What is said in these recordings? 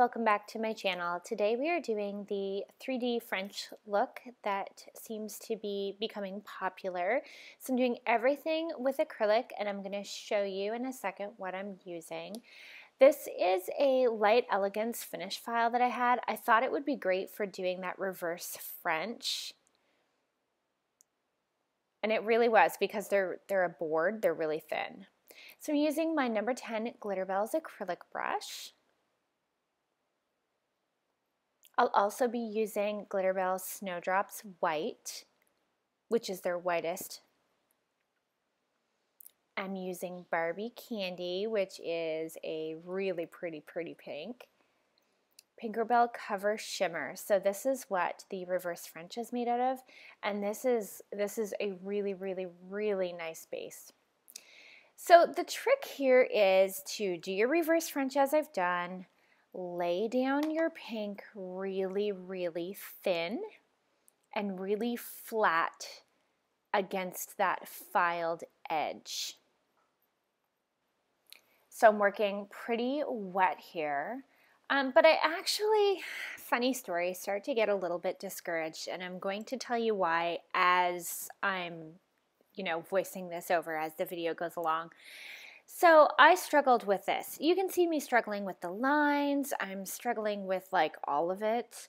welcome back to my channel. Today we are doing the 3D French look that seems to be becoming popular. So I'm doing everything with acrylic and I'm going to show you in a second what I'm using. This is a Light Elegance finish file that I had. I thought it would be great for doing that reverse French. And it really was because they're, they're a board, they're really thin. So I'm using my number 10 Glitterbels acrylic brush. I'll also be using Glitterbels Snowdrops White, which is their whitest. I'm using Barbie Candy, which is a really pretty, pretty pink. Pinkerbell Cover Shimmer. So this is what the reverse French is made out of, and this is this is a really, really, really nice base. So the trick here is to do your reverse French as I've done, lay down your pink really, really thin and really flat against that filed edge. So I'm working pretty wet here. Um, but I actually, funny story, start to get a little bit discouraged, and I'm going to tell you why as I'm you know, voicing this over as the video goes along. So I struggled with this. You can see me struggling with the lines. I'm struggling with like all of it.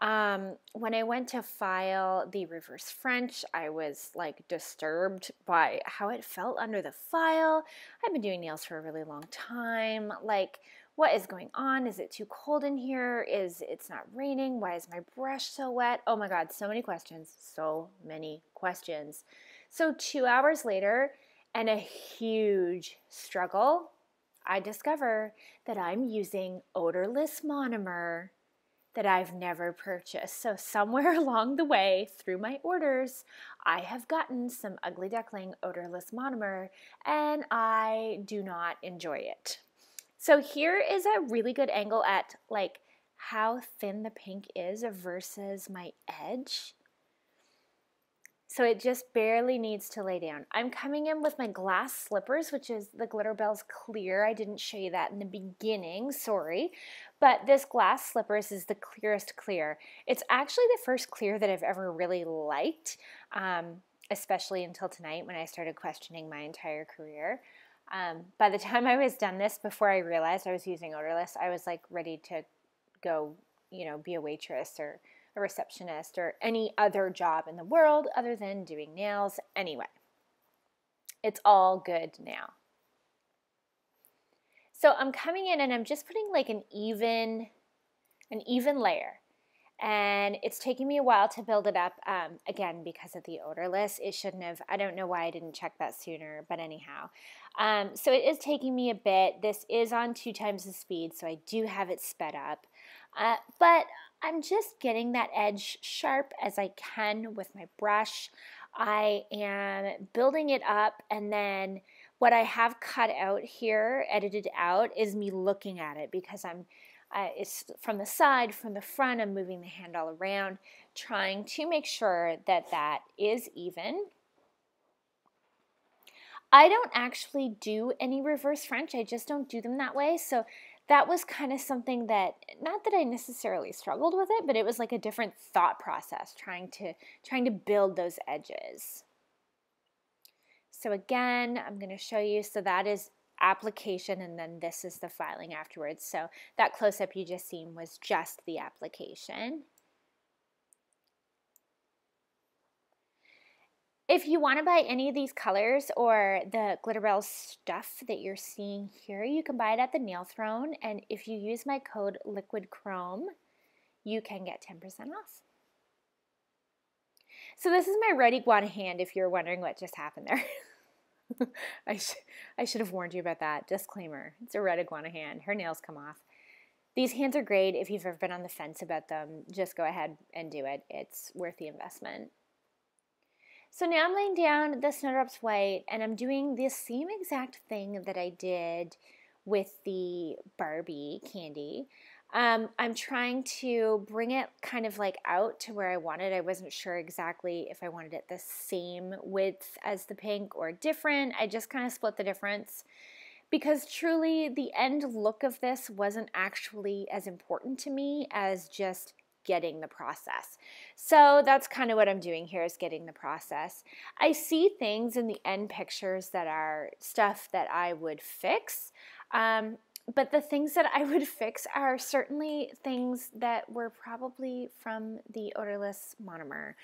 Um, when I went to file the reverse French, I was like disturbed by how it felt under the file. I've been doing nails for a really long time. Like, what is going on? Is it too cold in here? Is it's not raining? Why is my brush so wet? Oh my God, so many questions. So many questions. So, two hours later, and a huge struggle, I discover that I'm using odorless monomer that I've never purchased. So, somewhere along the way through my orders, I have gotten some Ugly Duckling odorless monomer and I do not enjoy it. So, here is a really good angle at like how thin the pink is versus my edge. So it just barely needs to lay down. I'm coming in with my glass slippers, which is the Glitterbels Clear. I didn't show you that in the beginning, sorry. But this glass slippers is the clearest clear. It's actually the first clear that I've ever really liked, um, especially until tonight when I started questioning my entire career. Um, by the time I was done this, before I realized I was using odorless, I was like ready to go, you know, be a waitress or a receptionist, or any other job in the world other than doing nails anyway. It's all good now. So I'm coming in and I'm just putting like an even, an even layer. And it's taking me a while to build it up, um, again, because of the odorless. It shouldn't have, I don't know why I didn't check that sooner, but anyhow. Um, so it is taking me a bit. This is on two times the speed, so I do have it sped up. Uh, but I'm just getting that edge sharp as I can with my brush. I am building it up and then what I have cut out here, edited out, is me looking at it because I'm uh, it's from the side, from the front, I'm moving the hand all around, trying to make sure that that is even. I don't actually do any reverse French, I just don't do them that way, so that was kind of something that not that I necessarily struggled with it, but it was like a different thought process trying to trying to build those edges. So again, I'm going to show you so that is application and then this is the filing afterwards. So that close up you just seen was just the application. If you want to buy any of these colors or the Glitterbels stuff that you're seeing here, you can buy it at the Nail Throne. And if you use my code Liquid Chrome, you can get 10% off. So this is my red iguana hand if you're wondering what just happened there. I, sh I should have warned you about that. Disclaimer, it's a red iguana hand. Her nails come off. These hands are great. If you've ever been on the fence about them, just go ahead and do it. It's worth the investment. So now I'm laying down the Snowdrops White and I'm doing the same exact thing that I did with the Barbie candy. Um, I'm trying to bring it kind of like out to where I wanted. I wasn't sure exactly if I wanted it the same width as the pink or different. I just kind of split the difference. because truly the end look of this wasn't actually as important to me as just getting the process. So that's kind of what I'm doing here is getting the process. I see things in the end pictures that are stuff that I would fix. Um, but the things that I would fix are certainly things that were probably from the odorless monomer.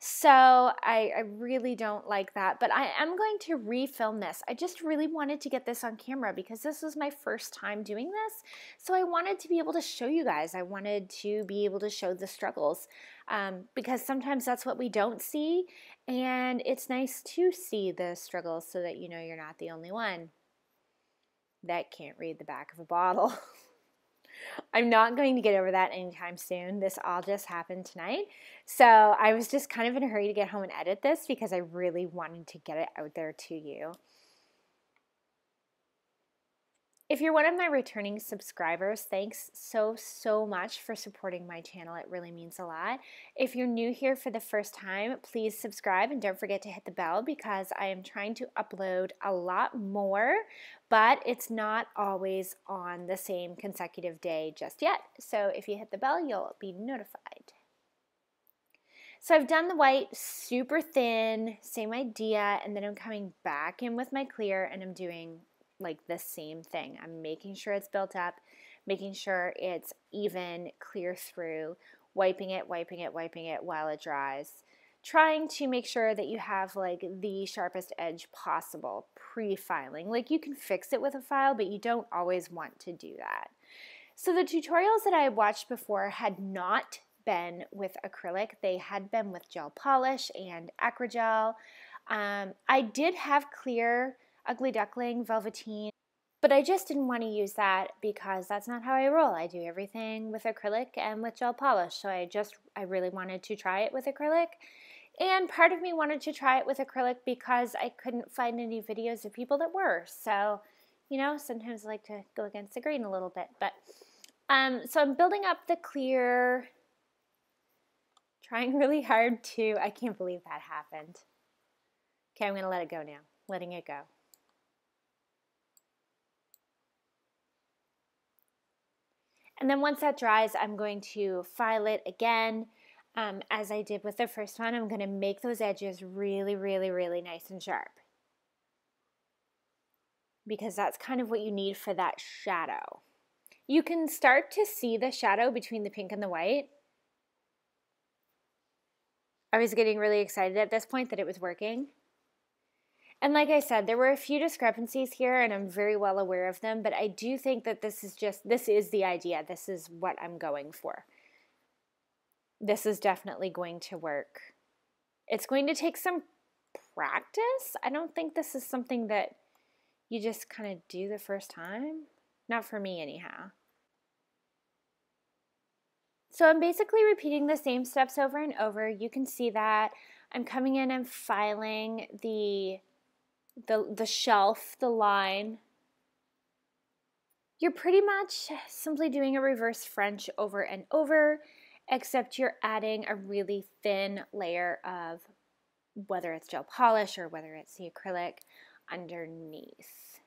So I, I, really don't like that, but I am going to refilm this. I just really wanted to get this on camera because this was my first time doing this. So I wanted to be able to show you guys. I wanted to be able to show the struggles um, because sometimes that's what we don't see. And it's nice to see the struggles so that you know you're not the only one that can't read the back of a bottle. I'm not going to get over that anytime soon. This all just happened tonight. So I was just kind of in a hurry to get home and edit this because I really wanted to get it out there to you. If you're one of my returning subscribers, thanks so, so much for supporting my channel. It really means a lot. If you're new here for the first time, please subscribe and don't forget to hit the bell because I am trying to upload a lot more, but it's not always on the same consecutive day just yet. So if you hit the bell, you'll be notified. So I've done the white super thin, same idea, and then I'm coming back in with my clear and I'm doing like the same thing. I'm making sure it's built up, making sure it's even clear through, wiping it, wiping it, wiping it while it dries. Trying to make sure that you have like the sharpest edge possible pre-filing. Like you can fix it with a file, but you don't always want to do that. So the tutorials that I watched before had not been with acrylic. They had been with gel polish and acrygel. Um, I did have clear Ugly Duckling, Velveteen. But I just didn't want to use that because that's not how I roll. I do everything with acrylic and with gel polish. So I just, I really wanted to try it with acrylic. And part of me wanted to try it with acrylic because I couldn't find any videos of people that were. So, you know, sometimes I like to go against the grain a little bit. But, um, so I'm building up the clear, trying really hard to, I can't believe that happened. Okay, I'm going to let it go now. Letting it go. And then once that dries, I'm going to file it again. Um, as I did with the first one, I'm going to make those edges really, really, really nice and sharp. Because that's kind of what you need for that shadow. You can start to see the shadow between the pink and the white. I was getting really excited at this point that it was working. And like I said, there were a few discrepancies here, and I'm very well aware of them, but I do think that this is just, this is the idea. This is what I'm going for. This is definitely going to work. It's going to take some practice. I don't think this is something that you just kind of do the first time. Not for me, anyhow. So I'm basically repeating the same steps over and over. You can see that I'm coming in and filing the the, the shelf, the line, you're pretty much simply doing a reverse French over and over, except you're adding a really thin layer of whether it's gel polish or whether it's the acrylic underneath.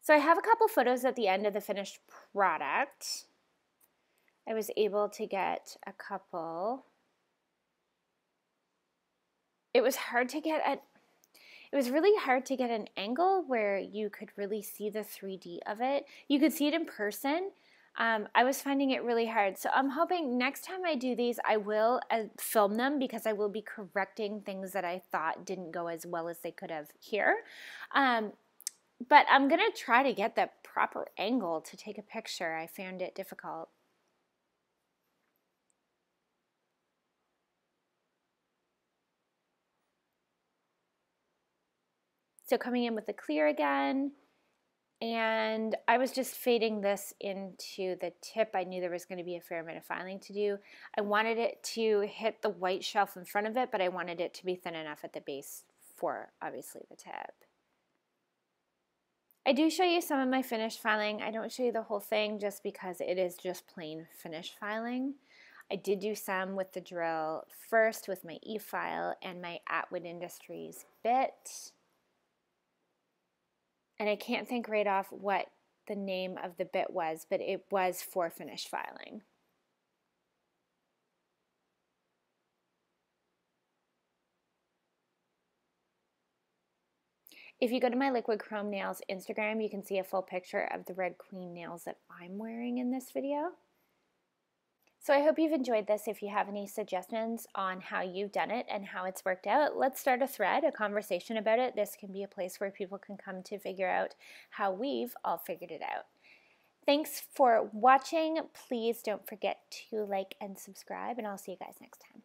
So I have a couple photos at the end of the finished product. I was able to get a couple. It was hard to get at it was really hard to get an angle where you could really see the 3D of it. You could see it in person. Um, I was finding it really hard. So I'm hoping next time I do these, I will uh, film them because I will be correcting things that I thought didn't go as well as they could have here. Um, but I'm going to try to get the proper angle to take a picture. I found it difficult. So coming in with the clear again, and I was just fading this into the tip. I knew there was going to be a fair amount of filing to do. I wanted it to hit the white shelf in front of it, but I wanted it to be thin enough at the base for obviously the tip. I do show you some of my finished filing. I don't show you the whole thing just because it is just plain finished filing. I did do some with the drill first with my e-file and my Atwood Industries bit. And I can't think right off what the name of the bit was, but it was for finish filing. If you go to my Liquid Chrome Nails Instagram, you can see a full picture of the Red Queen nails that I'm wearing in this video. So I hope you've enjoyed this. If you have any suggestions on how you've done it and how it's worked out, let's start a thread, a conversation about it. This can be a place where people can come to figure out how we've all figured it out. Thanks for watching. Please don't forget to like and subscribe, and I'll see you guys next time.